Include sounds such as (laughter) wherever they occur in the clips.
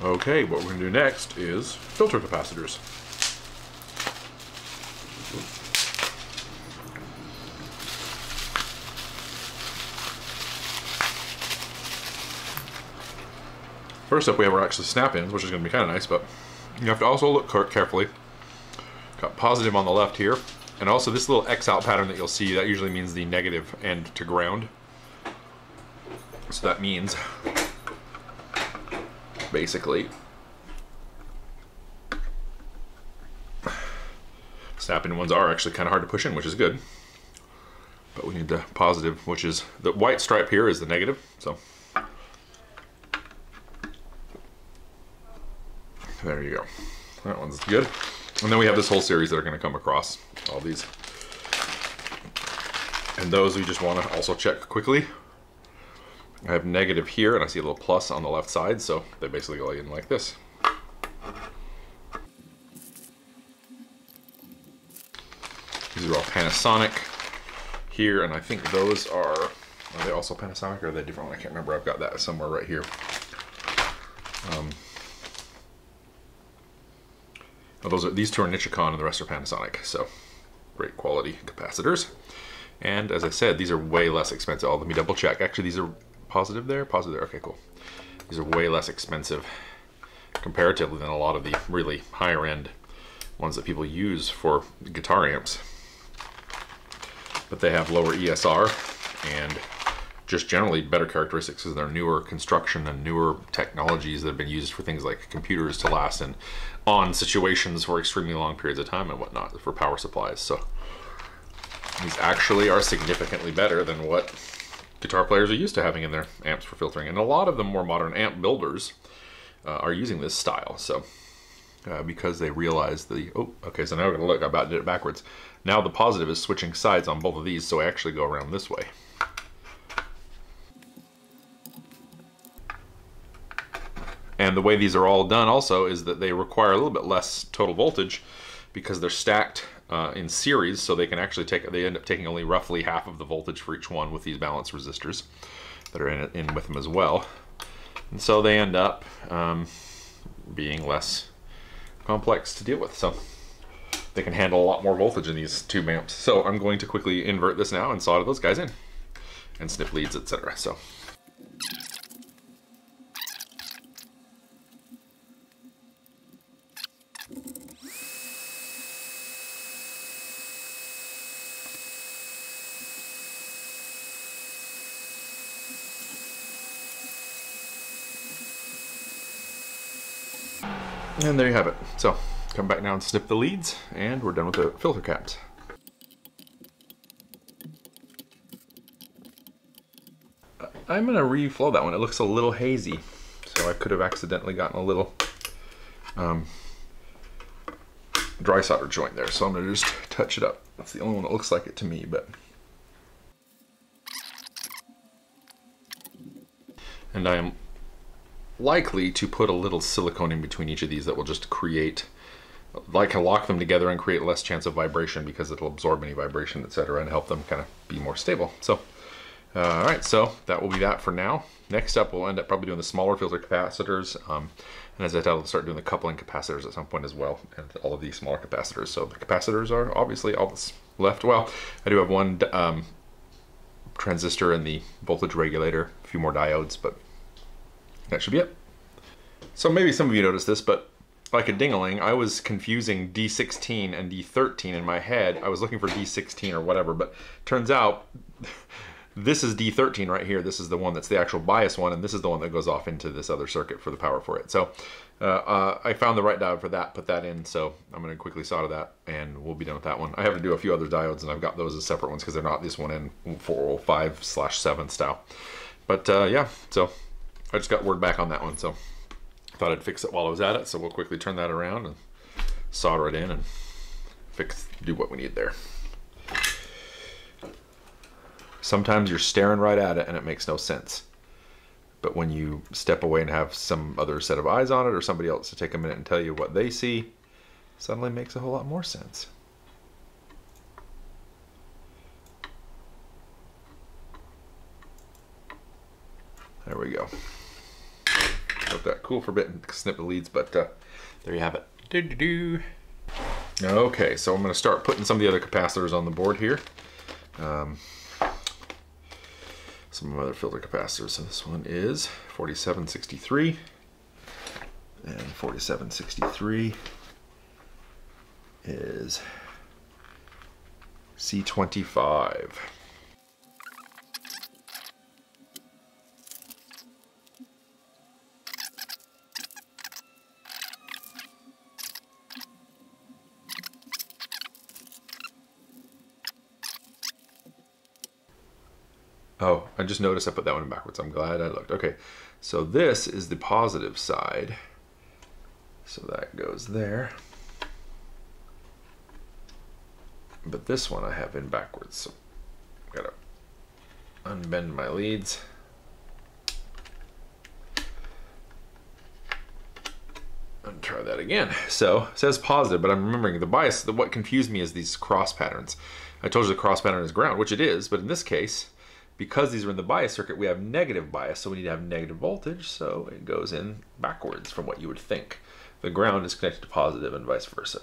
Okay, what we're going to do next is filter capacitors. First up, we have our actual snap-ins, which is going to be kind of nice, but you have to also look carefully. Got positive on the left here, and also this little X out pattern that you'll see, that usually means the negative end to ground. So that means, basically, snap-in ones are actually kind of hard to push in, which is good. But we need the positive, which is the white stripe here is the negative, so There you go. That one's good. And then we have this whole series that are going to come across all these. And those we just want to also check quickly. I have negative here, and I see a little plus on the left side, so they basically go in like this. These are all Panasonic here, and I think those are, are they also Panasonic or are they different? I can't remember. I've got that somewhere right here. Um, those are these two are Nichicon and the rest are Panasonic. So great quality capacitors. And as I said, these are way less expensive. Oh, let me double check. Actually, these are positive there, positive there. Okay, cool. These are way less expensive comparatively than a lot of the really higher end ones that people use for guitar amps. But they have lower ESR and just generally better characteristics because they're newer construction and newer technologies that have been used for things like computers to last and on situations for extremely long periods of time and whatnot for power supplies. So these actually are significantly better than what guitar players are used to having in their amps for filtering. And a lot of the more modern amp builders uh, are using this style. So uh, because they realize the, oh, okay, so now we're gonna look, I about did it backwards. Now the positive is switching sides on both of these, so I actually go around this way. And the way these are all done also is that they require a little bit less total voltage because they're stacked uh, in series, so they can actually take, they end up taking only roughly half of the voltage for each one with these balance resistors that are in, in with them as well. And so they end up um, being less complex to deal with. So they can handle a lot more voltage in these tube amps. So I'm going to quickly invert this now and solder those guys in and snip leads, etc. So And there you have it. So come back now and snip the leads and we're done with the filter caps. I'm gonna reflow that one. It looks a little hazy. So I could have accidentally gotten a little um, dry solder joint there. So I'm gonna just touch it up. That's the only one that looks like it to me, but. And I am likely to put a little silicone in between each of these that will just create like can lock them together and create less chance of vibration because it'll absorb any vibration etc and help them kind of be more stable. So uh, all right so that will be that for now. Next up we'll end up probably doing the smaller filter capacitors um, and as I said, I'll start doing the coupling capacitors at some point as well and all of these smaller capacitors. So the capacitors are obviously all that's left. Well I do have one um, transistor and the voltage regulator a few more diodes but that should be it. So maybe some of you noticed this, but like a dingaling, I was confusing D16 and D13 in my head. I was looking for D16 or whatever, but turns out (laughs) this is D13 right here. This is the one that's the actual bias one, and this is the one that goes off into this other circuit for the power for it. So uh, uh, I found the right diode for that, put that in, so I'm gonna quickly solder that, and we'll be done with that one. I have to do a few other diodes, and I've got those as separate ones because they're not this one in 405 slash 7 style. But uh, yeah, so I just got word back on that one, so I thought I'd fix it while I was at it. So we'll quickly turn that around and solder it in and fix, do what we need there. Sometimes you're staring right at it and it makes no sense. But when you step away and have some other set of eyes on it or somebody else to take a minute and tell you what they see, suddenly makes a whole lot more sense. There we go. Looked that cool for a bit and snip the leads, but uh, there you have it. Doo -doo -doo. Okay, so I'm going to start putting some of the other capacitors on the board here. Um, some other filter capacitors. So this one is 4763 and 4763 is C25. Oh, I just noticed I put that one backwards. I'm glad I looked. Okay, so this is the positive side. So that goes there. But this one I have in backwards. So I've got to unbend my leads. And try that again. So it says positive, but I'm remembering the bias. The, what confused me is these cross patterns. I told you the cross pattern is ground, which it is, but in this case, because these are in the bias circuit, we have negative bias, so we need to have negative voltage, so it goes in backwards from what you would think. The ground is connected to positive and vice versa.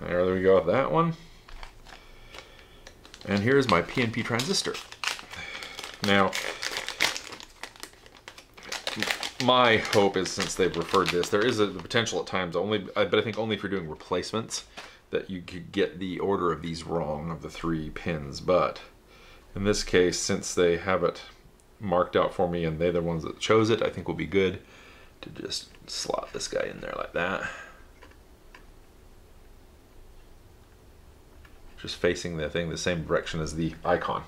There we go with that one. And here's my PNP transistor. Now, my hope is since they've referred this, there is a, potential at times only, uh, but I think only if you're doing replacements that you could get the order of these wrong of the three pins. But in this case, since they have it marked out for me and they're the ones that chose it, I think will be good to just slot this guy in there like that. Just facing the thing the same direction as the icon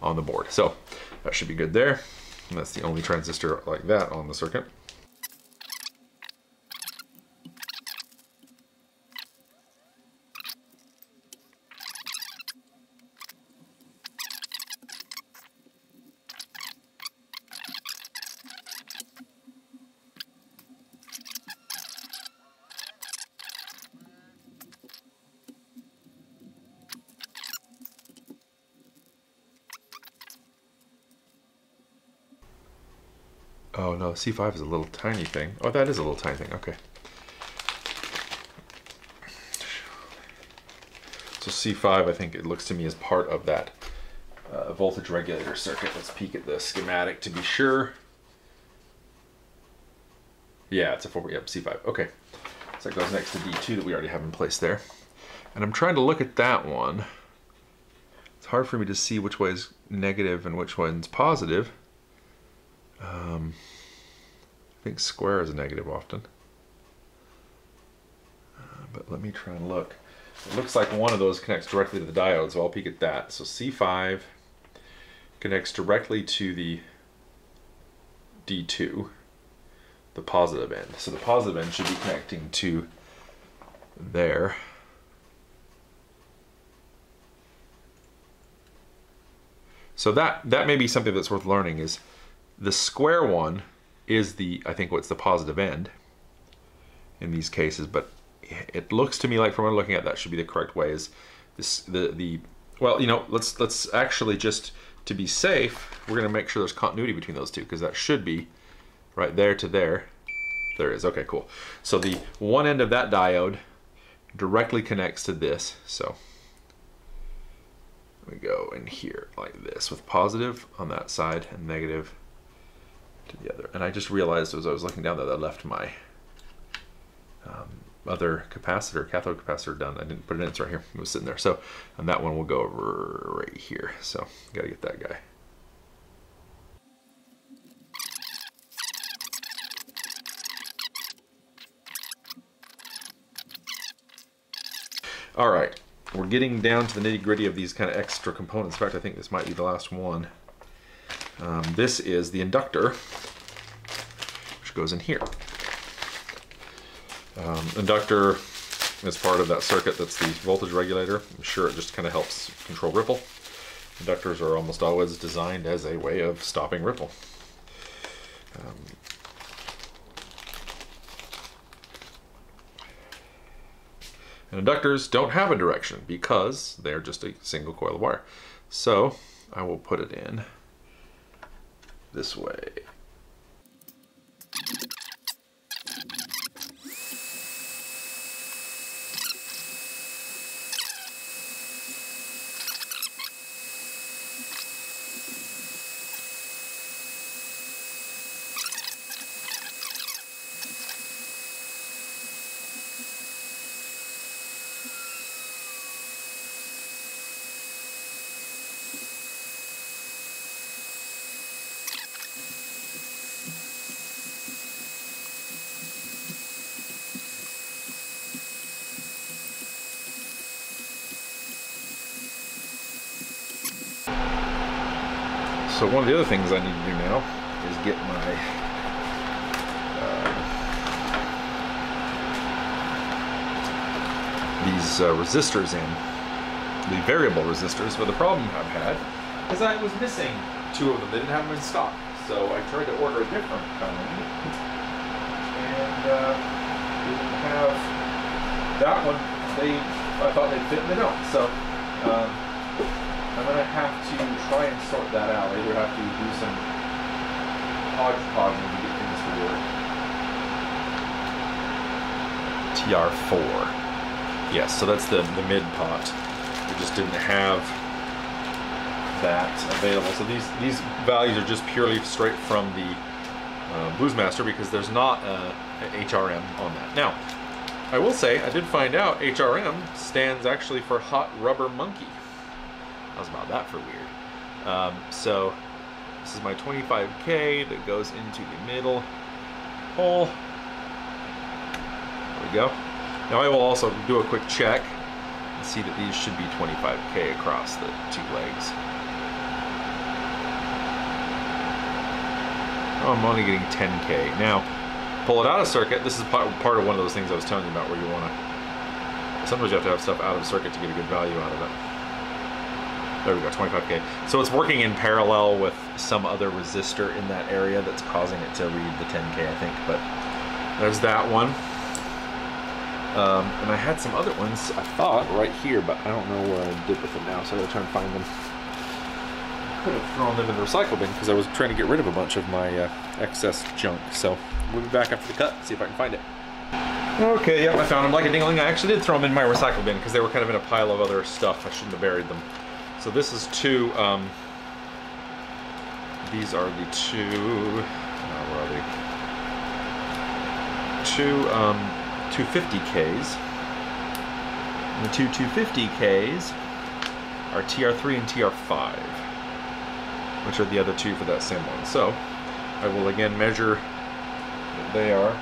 on the board. So that should be good there. And that's the only transistor like that on the circuit. Oh no, C5 is a little tiny thing. Oh, that is a little tiny thing, okay. So C5, I think it looks to me as part of that uh, voltage regulator circuit. Let's peek at the schematic to be sure. Yeah, it's a 4, yep, C5, okay. So that goes next to D2 that we already have in place there. And I'm trying to look at that one. It's hard for me to see which way is negative and which one's positive. Um, I think square is negative often. Uh, but let me try and look. It looks like one of those connects directly to the diode, so I'll peek at that. So C5 connects directly to the D2, the positive end. So the positive end should be connecting to there. So that, that may be something that's worth learning is the square one is the, I think what's the positive end in these cases, but it looks to me like from what I'm looking at, that should be the correct way is this, the, the, well, you know, let's, let's actually just, to be safe, we're gonna make sure there's continuity between those two because that should be right there to there. There is, okay, cool. So the one end of that diode directly connects to this, so we go in here like this with positive on that side and negative to the other. And I just realized as I was looking down that I left my um, other capacitor, cathode capacitor down. I didn't put it in, it's right here. It was sitting there. So, and that one will go over right here. So, gotta get that guy. All right, we're getting down to the nitty gritty of these kind of extra components. In fact, I think this might be the last one. Um, this is the inductor, which goes in here. Um, inductor is part of that circuit that's the voltage regulator. I'm sure it just kind of helps control ripple. Inductors are almost always designed as a way of stopping ripple. Um, and inductors don't have a direction because they're just a single coil of wire. So I will put it in this way. So one of the other things I need to do now is get my uh, these uh, resistors in, the variable resistors. But the problem I've had is I was missing two of them. They didn't have them in stock, so I tried to order a different kind, and uh, didn't have that one. They I thought they'd fit, and they don't. So. Um, I'm gonna have to try and sort that out. Either have to do some hodgepodging to get things to work. TR4. Yes, so that's the, the mid pot. We just didn't have that available. So these, these values are just purely straight from the uh, Bluesmaster because there's not a HRM on that. Now, I will say, I did find out HRM stands actually for Hot Rubber Monkey. How's about that for weird? Um, so this is my 25K that goes into the middle hole. There we go. Now I will also do a quick check and see that these should be 25K across the two legs. Oh, I'm only getting 10K. Now, pull it out of circuit. This is part of one of those things I was telling you about where you want to... Sometimes you have to have stuff out of circuit to get a good value out of it. There we go, 25K. So it's working in parallel with some other resistor in that area that's causing it to read the 10K, I think. But there's that one. Um, and I had some other ones, I thought, right here, but I don't know where I did with them now, so I gotta try and find them. I could have thrown them in the recycle bin because I was trying to get rid of a bunch of my uh, excess junk. So we'll be back after the cut, see if I can find it. Okay, yep, I found them like a dingling. I actually did throw them in my recycle bin because they were kind of in a pile of other stuff. I shouldn't have buried them. So this is two, um, these are the two, where are they? Two um, 250Ks. And the two 250Ks are TR3 and TR5, which are the other two for that same one. So I will again measure they are.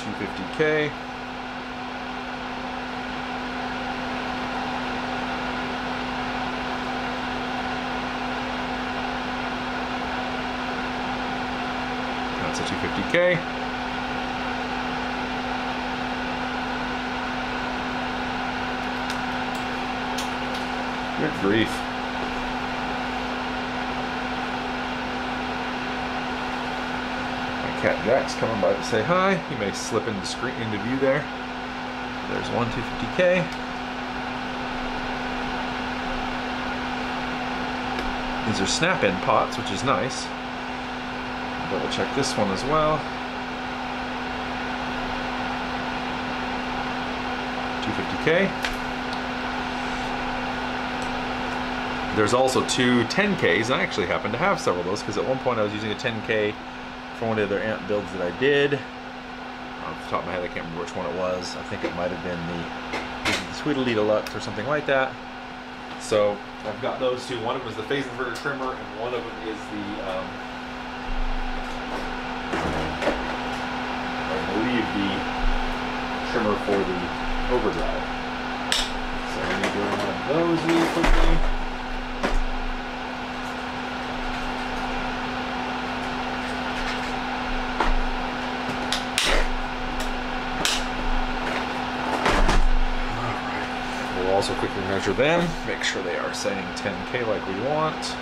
250K. That's 250K. Good grief. My cat Jack's coming by to say hi. He may slip into screen into view there. There's one 250K. These are snap-in pots, which is nice. Double check this one as well. 250K. There's also two 10Ks, and I actually happen to have several of those because at one point I was using a 10K for one of the other amp builds that I did. Off the top of my head, I can't remember which one it was. I think it might have been the, the Tweedledee Deluxe or something like that. So I've got those two. One of them is the phase inverter trimmer, and one of them is the, um, the trimmer for the overdrive. So I need to run out of those really quickly. All right. We'll also quickly measure them, make sure they are setting 10K like we want.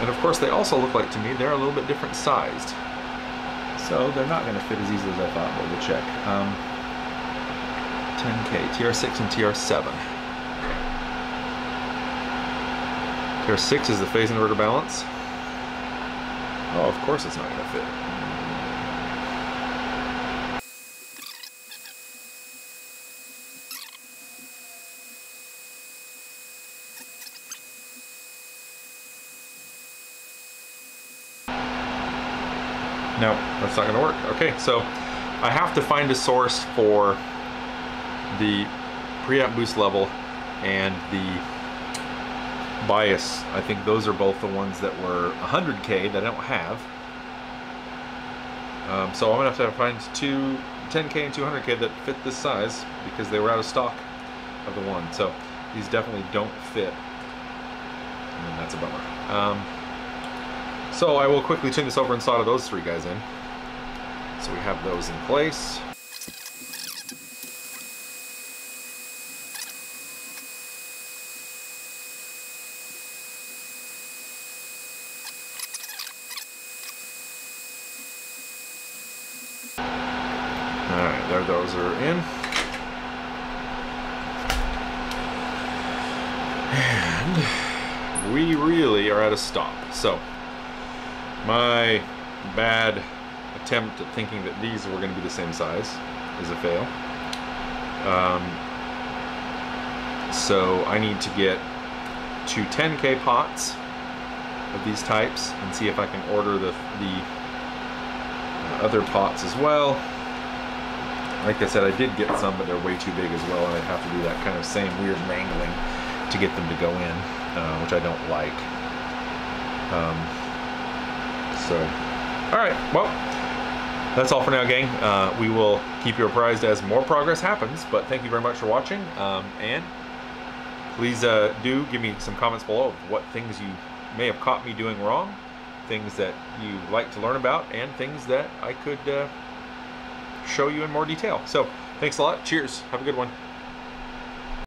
And of course, they also look like to me they're a little bit different sized. So they're not going to fit as easily as I thought, but we'll check. Um, 10K, TR6 and TR7. TR6 is the phase inverter balance. Oh, of course it's not going to fit. No, that's not going to work. Okay, so I have to find a source for the preamp boost level and the bias. I think those are both the ones that were 100K that I don't have. Um, so I'm to have to find two 10K and 200K that fit this size because they were out of stock of the one. So these definitely don't fit. And that's a bummer. Um, so I will quickly turn this over and solder those three guys in. So we have those in place. Alright, there those are in. And we really are at a stop. So my bad attempt at thinking that these were going to be the same size is a fail. Um, so I need to get two 10k pots of these types and see if I can order the, the other pots as well. Like I said, I did get some, but they're way too big as well, and I'd have to do that kind of same weird mangling to get them to go in, uh, which I don't like. Um, so, all right, well, that's all for now, gang. Uh, we will keep you apprised as more progress happens, but thank you very much for watching, um, and please uh, do give me some comments below of what things you may have caught me doing wrong, things that you like to learn about, and things that I could uh, show you in more detail. So, thanks a lot. Cheers. Have a good one.